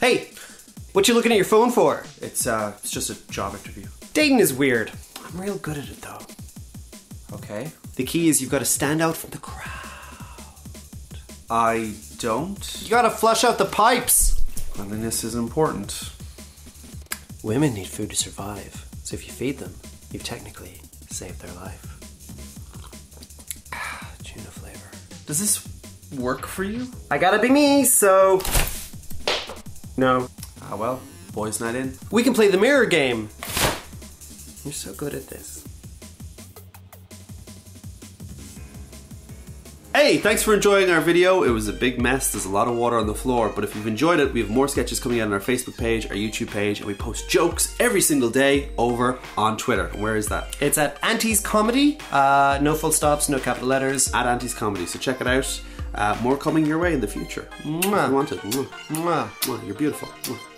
Hey, what you looking at your phone for? It's uh, it's just a job interview. Dating is weird. I'm real good at it though. Okay. The key is you've got to stand out from the crowd. I don't. You gotta flush out the pipes. Cleanliness is important. Women need food to survive, so if you feed them, you've technically saved their life. Ah, tuna flavor. Does this work for you? I gotta be me, so. No. Ah, well, boys' night in. We can play the mirror game. You're so good at this. Hey, thanks for enjoying our video. It was a big mess. There's a lot of water on the floor, but if you've enjoyed it, we have more sketches coming out on our Facebook page, our YouTube page, and we post jokes every single day over on Twitter. Where is that? It's at Auntie's Comedy. Uh, no full stops, no capital letters. At Auntie's Comedy. So check it out. Uh, more coming your way in the future. If you want it. Mwah. Mwah. Mwah. You're beautiful. Mwah.